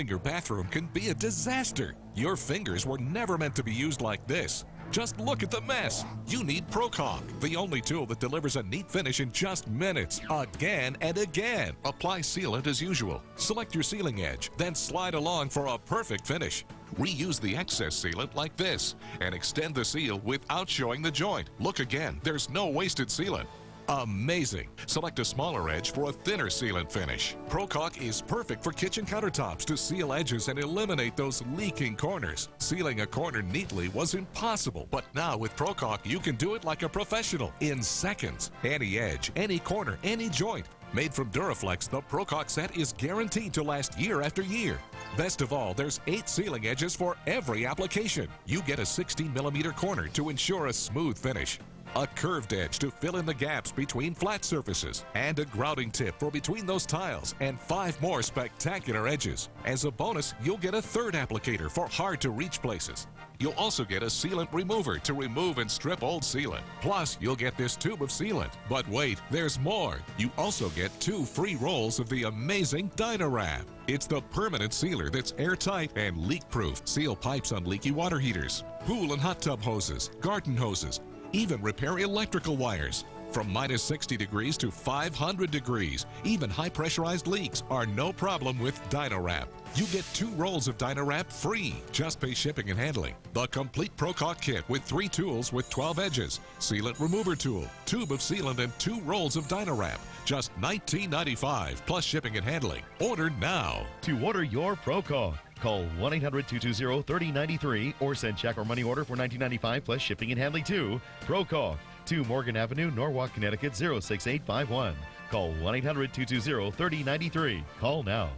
Your bathroom can be a disaster. Your fingers were never meant to be used like this. Just look at the mess. You need Procaulk, the only tool that delivers a neat finish in just minutes, again and again. Apply sealant as usual. Select your sealing edge, then slide along for a perfect finish. Reuse the excess sealant like this and extend the seal without showing the joint. Look again, there's no wasted sealant. Amazing! Select a smaller edge for a thinner sealant finish. ProCaulk is perfect for kitchen countertops to seal edges and eliminate those leaking corners. Sealing a corner neatly was impossible, but now with ProCaulk, you can do it like a professional in seconds. Any edge, any corner, any joint. Made from Duraflex, the ProCaulk set is guaranteed to last year after year. Best of all, there's eight sealing edges for every application. You get a 16 millimeter corner to ensure a smooth finish a curved edge to fill in the gaps between flat surfaces, and a grouting tip for between those tiles, and five more spectacular edges. As a bonus, you'll get a third applicator for hard to reach places. You'll also get a sealant remover to remove and strip old sealant. Plus, you'll get this tube of sealant. But wait, there's more. You also get two free rolls of the amazing Dynawrap. It's the permanent sealer that's airtight and leak-proof. Seal pipes on leaky water heaters, pool and hot tub hoses, garden hoses, even repair electrical wires. From minus 60 degrees to 500 degrees, even high pressurized leaks are no problem with Dynawrap. You get two rolls of Dynawrap free. Just pay shipping and handling. The complete Procaulk kit with three tools with 12 edges, sealant remover tool, tube of sealant, and two rolls of Dynawrap. Just $19.95 plus shipping and handling. Order now. To order your Procaulk, call 1 800 220 3093 or send check or money order for $19.95 plus shipping and handling to Procaulk, 2 Morgan Avenue, Norwalk, Connecticut 06851. Call 1 800 220 3093. Call now.